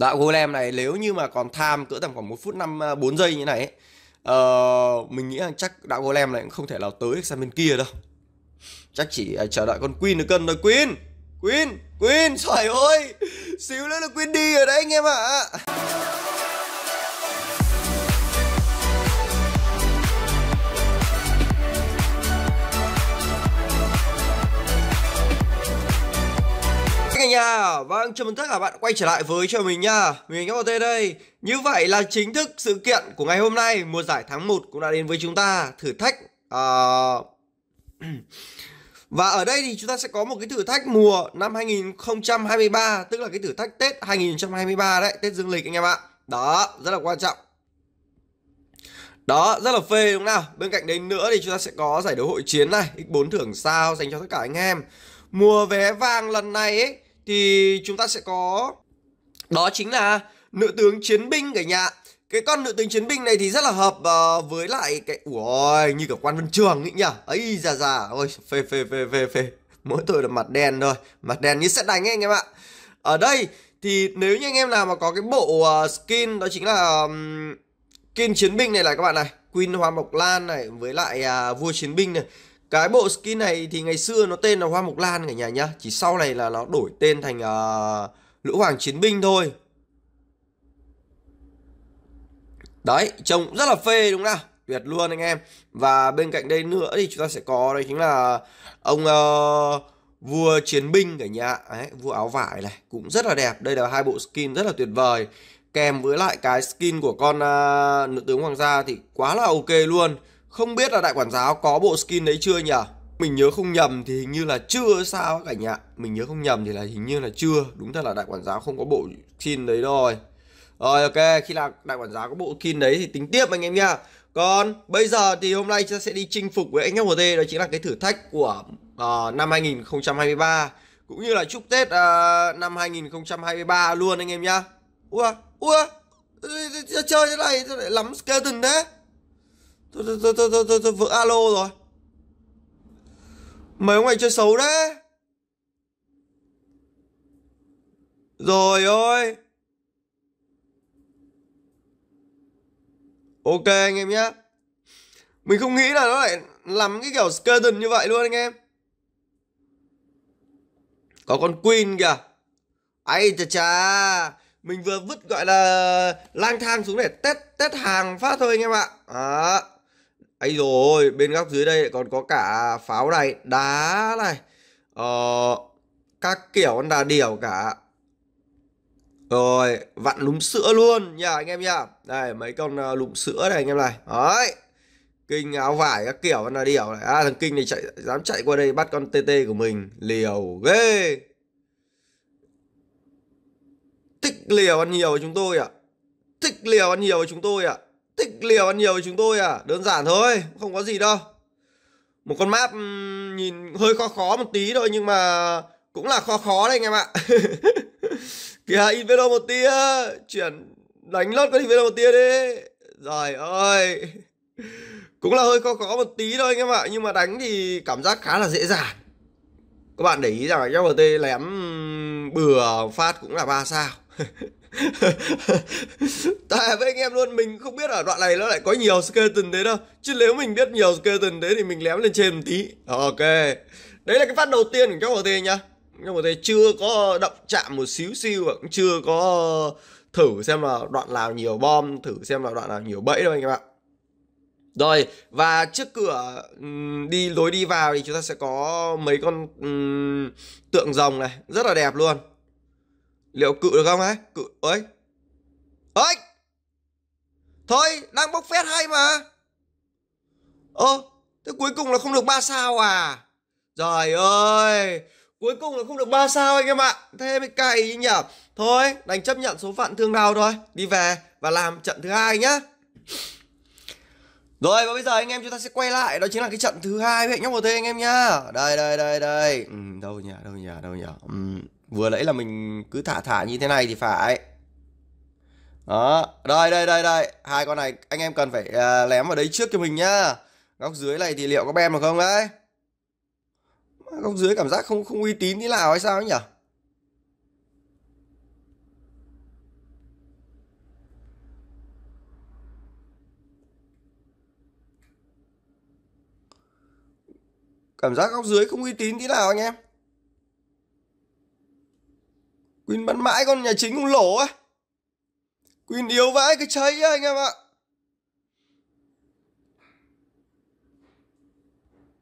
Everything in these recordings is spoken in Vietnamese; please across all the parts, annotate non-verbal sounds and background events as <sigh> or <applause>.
Đạo golem này nếu như mà còn tham cỡ tầm khoảng 1 phút 5 4 ờ, giây như này ấy, uh, mình nghĩ là chắc đạo golem này cũng không thể nào tới sang bên kia đâu. Chắc chỉ uh, chờ đợi con queen được cân rồi queen. Queen, Queen, <laughs> trời ơi Xíu nữa là Queen đi rồi đấy anh em ạ à. Anh nha. Vâng, chào mừng tất cả bạn quay trở lại với cho mình nha. Mình Nhóc Tê đây. Như vậy là chính thức sự kiện của ngày hôm nay Mùa giải tháng 1 cũng đã đến với chúng ta. Thử thách uh... <clears throat> Và ở đây thì chúng ta sẽ có một cái thử thách mùa năm 2023 Tức là cái thử thách Tết 2023 đấy Tết dương lịch anh em ạ. Đó, rất là quan trọng. Đó, rất là phê đúng không nào? Bên cạnh đấy nữa thì chúng ta sẽ có giải đấu hội chiến này X4 thưởng sao dành cho tất cả anh em. Mùa vé vàng lần này ấy thì chúng ta sẽ có Đó chính là nữ tướng chiến binh cả nhà. Cái con nữ tướng chiến binh này thì rất là hợp uh, với lại cái ui như cả quan văn trường ấy nhỉ? Ấy già già ôi phê phê phê phê phê. Mỗi tôi là mặt đen thôi mặt đen như sẽ đánh ấy anh em ạ. Ở đây thì nếu như anh em nào mà có cái bộ uh, skin đó chính là um, skin chiến binh này là các bạn này queen hoa mộc lan này với lại uh, vua chiến binh này cái bộ skin này thì ngày xưa nó tên là hoa mộc lan cả nhà nhá chỉ sau này là nó đổi tên thành uh, lữ hoàng chiến binh thôi Đấy, trông rất là phê đúng không nào? Tuyệt luôn anh em. Và bên cạnh đây nữa thì chúng ta sẽ có đây chính là ông uh, vua chiến binh cả nhà. Đấy, vua áo vải này cũng rất là đẹp. Đây là hai bộ skin rất là tuyệt vời. Kèm với lại cái skin của con uh, nữ tướng hoàng gia thì quá là ok luôn. Không biết là đại quản giáo có bộ skin đấy chưa nhỉ? Mình nhớ không nhầm thì hình như là chưa sao cả nhà. Mình nhớ không nhầm thì là hình như là chưa. Đúng thật là đại quản giáo không có bộ skin đấy rồi. Rồi ok, khi nào đại quản giáo có bộ skin đấy thì tính tiếp anh em nha. Còn bây giờ thì hôm nay chúng ta sẽ đi chinh phục với anh em HT đó chính là cái thử thách của uh, năm 2023 cũng như là chúc Tết uh, năm 2023 luôn anh em nhá. Ua, ua. Chơi thế này sao lại lắm skeleton thế? Tôi tôi tôi tôi tôi, tôi vỡ alo rồi. Mấy ông này chơi xấu đấy. Rồi ơi. Ok anh em nhé Mình không nghĩ là nó lại làm cái kiểu skeleton như vậy luôn anh em Có con Queen kìa ấy chà chà Mình vừa vứt gọi là lang thang xuống để test test hàng phát thôi anh em ạ Đó ấy rồi bên góc dưới đây còn có cả pháo này đá này ờ, các kiểu con đà điểu cả rồi, vặn lúm sữa luôn nha anh em nha. Đây, mấy con à, lụm sữa này anh em này. Đấy. Kinh áo vải các kiểu là điểu này. À, thằng Kinh này chạy dám chạy qua đây bắt con TT của mình. Liều ghê. Thích liều ăn nhiều với chúng tôi à? Thích liều ăn nhiều với chúng tôi à? Thích liều ăn nhiều với chúng tôi à? Đơn giản thôi, không có gì đâu. Một con map nhìn hơi khó khó một tí thôi nhưng mà cũng là khó khó đấy anh em ạ. <laughs> kìa invader một tia chuyển đánh lót con invader một tia đi rồi ơi cũng là hơi khó khó một tí thôi anh em ạ nhưng mà đánh thì cảm giác khá là dễ dàng các bạn để ý rằng trong MT lém bừa phát cũng là ba sao <laughs> <laughs> tại với anh em luôn mình không biết ở đoạn này nó lại có nhiều skeleton thế đâu. Chứ nếu mình biết nhiều skeleton thế thì mình lém lên trên một tí. Ok. Đấy là cái phát đầu tiên của trong MT nhá. Nhưng mà thầy chưa có động chạm một xíu xíu và cũng chưa có thử xem là đoạn nào nhiều bom thử xem là đoạn nào nhiều bẫy đâu anh em ạ. Rồi và trước cửa đi lối đi vào thì chúng ta sẽ có mấy con um, tượng rồng này. Rất là đẹp luôn liệu cự được không ấy? Cự ấy ấy thôi đang bốc phét hay mà. Ơ thế cuối cùng là không được ba sao à? Trời ơi! Cuối cùng là không được ba sao anh em ạ. Thế mới cày nhỉ? Thôi đành chấp nhận số phận thương đau thôi. Đi về và làm trận thứ hai nhá. Rồi và bây giờ anh em chúng ta sẽ quay lại. Đó chính là cái trận thứ hai với nhóc của thế anh em nhá. Đây đây đây đây. Ừ, Đâu nhỉ đâu nhỉ đâu nhỉ. Ừ, vừa nãy là mình cứ thả thả như thế này thì phải. Đó đây đây đây đây. Hai con này anh em cần phải uh, lém vào đấy trước cho mình nhá. Góc dưới này thì liệu có bem được không đấy? Góc dưới cảm giác không không uy tín thế nào hay sao ấy nhỉ? Cảm giác góc dưới không uy tín thế nào anh em. Queen bắn mãi con nhà chính cũng lỗ á. Queen yếu vãi cái cháy á anh em ạ.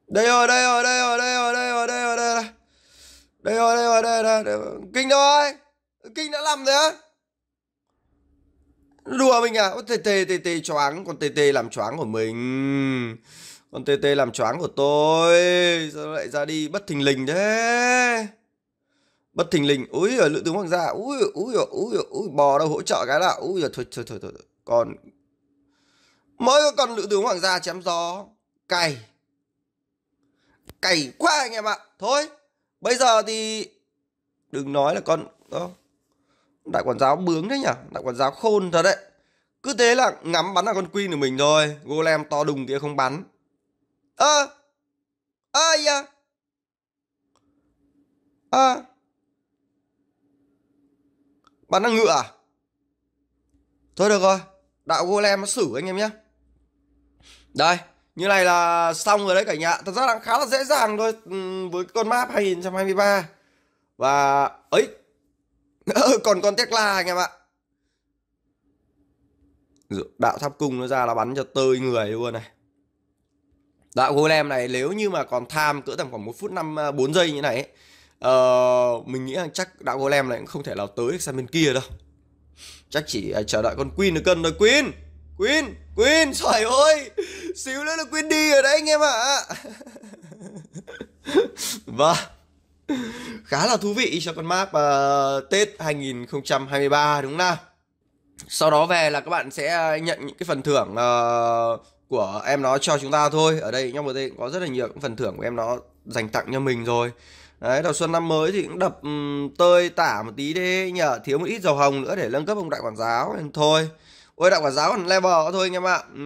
Đây rồi, đây rồi, đây rồi, đây rồi, đây rồi, đây rồi, đây rồi. Đây rồi, đây rồi, đây rồi, đây rồi. Kinh đâu ai? Kinh đã làm rồi á? Đùa mình à? Tê tê tê tê choáng, con tê tê làm choáng của mình. Con tê tê làm choáng của tôi. Sao lại ra đi bất thình lình thế? Bất thình lình úi ở lữ tướng hoàng gia úi úi úi úi bò đâu hỗ trợ cái nào úi thôi thôi thôi thôi còn mới có con lữ tướng hoàng gia chém gió cày cày quá anh em ạ thôi bây giờ thì đừng nói là con đó. đại quản giáo bướng đấy nhỉ đại quản giáo khôn thật đấy cứ thế là ngắm bắn là con queen của mình thôi golem to đùng kia không bắn ơ ơ à, ơ à bắn đang ngựa à? Thôi được rồi đạo golem nó xử anh em nhé. Đây như này là xong rồi đấy cả nhà. Thật ra là khá là dễ dàng thôi ừ, với con map 2023 và ấy <laughs> còn con Tesla anh em ạ. Đạo tháp cung nó ra là bắn cho tơi người luôn này. Đạo golem này nếu như mà còn tham cỡ tầm khoảng một phút năm à, bốn giây như này ấy, uh, mình nghĩ rằng chắc đạo golem này cũng không thể nào tới sang bên kia đâu. Chắc chỉ uh, chờ đợi con queen được cân rồi queen queen queen trời ơi! Xíu nữa là queen đi rồi đấy anh em ạ. À. <laughs> khá là thú vị cho con map uh, à, Tết 2023 đúng không nào? Sau đó về là các bạn sẽ à, nhận những cái phần thưởng uh, của em nó cho chúng ta thôi. Ở đây trong đây có rất là nhiều phần thưởng của em nó dành tặng cho mình rồi đấy đầu xuân năm mới thì cũng đập um, tơi tả một tí đi nhờ thiếu một ít dầu hồng nữa để nâng cấp ông đại quản giáo. Nên thôi. Ôi đại quản giáo còn level thôi anh em ạ. Ừ,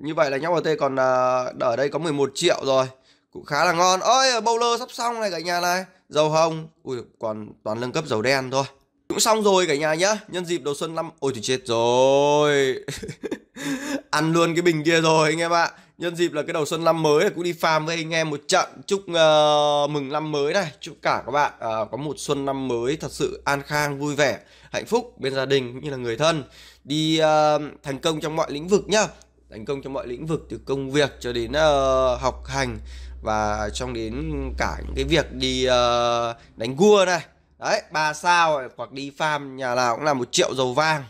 như vậy là nhóc bt còn uh, ở đây có 11 triệu rồi. Cũng khá là ngon. Ơi bowler sắp xong này cả nhà này. Dầu hồng. Ui còn toàn nâng cấp dầu đen thôi cũng xong rồi cả nhà nhá. Nhân dịp đầu xuân năm ôi thì chết rồi. <laughs> Ăn luôn cái bình kia rồi anh em ạ. Nhân dịp là cái đầu xuân năm mới cũng đi farm với anh em một trận. Chúc uh, mừng năm mới này. Chúc cả các bạn uh, có một xuân năm mới thật sự an khang vui vẻ hạnh phúc bên gia đình cũng như là người thân. Đi uh, thành công trong mọi lĩnh vực nhá. Thành công trong mọi lĩnh vực từ công việc cho đến uh, học hành và trong đến cả những cái việc đi uh, đánh gua này đấy ba sao hoặc đi farm nhà nào cũng là một triệu dầu vàng.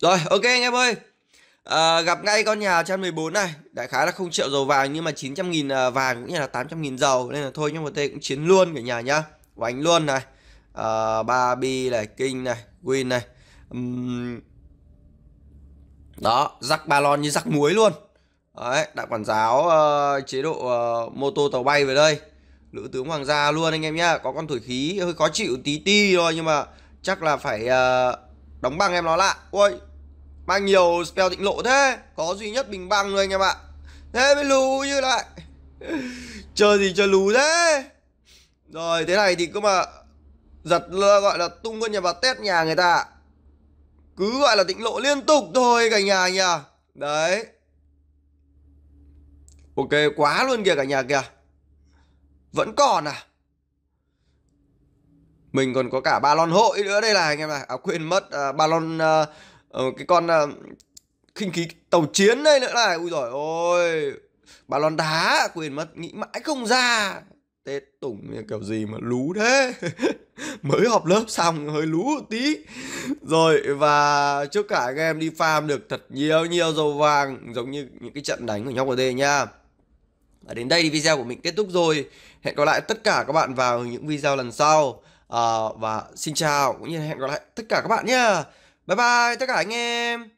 Rồi ok anh em ơi. À, gặp ngay con nhà 114 này. Đại khái là không triệu dầu vàng nhưng mà 900 nghìn à, vàng cũng như là 800 nghìn dầu. Nên là thôi nhưng mà tê cũng chiến luôn cả nhà nhá. Đánh luôn này. Ờ, à, Barbie này kinh này win này. Uhm. đó rắc ba lon như rắc muối luôn. Đấy đại quản giáo uh, chế độ uh, mô tô tàu bay về đây lữ tướng hoàng gia luôn anh em nhá có con thổi khí hơi khó chịu tí ti thôi nhưng mà chắc là phải uh, đóng băng em nó lại. Ôi mang nhiều spell tịnh lộ thế có duy nhất bình băng thôi anh em ạ. Thế mới lú như lại. Chờ gì chờ lú thế. Rồi thế này thì cứ mà giật gọi là tung con nhà vào test nhà người ta. Cứ gọi là tịnh lộ liên tục thôi cả nhà nhá à. đấy. Ok quá luôn kìa cả nhà kìa vẫn còn à? Mình còn có cả ba lon hội nữa đây là anh em này à quên mất à, ba lon à, ờ, cái con à, khinh khí tàu chiến đây nữa này. Ui giời ôi ba lon đá quên mất nghĩ mãi không ra. Tết tủng kiểu gì mà lú thế. <laughs> Mới học lớp xong hơi lú một tí. Rồi và chúc cả anh em đi farm được thật nhiều nhiều dầu vàng giống như những cái trận đánh của nhóc ở đây nha. Ở đến đây thì video của mình kết thúc rồi. Hẹn gặp lại tất cả các bạn vào những video lần sau. À, và xin chào cũng như hẹn gặp lại tất cả các bạn nhé bye bye tất cả anh em.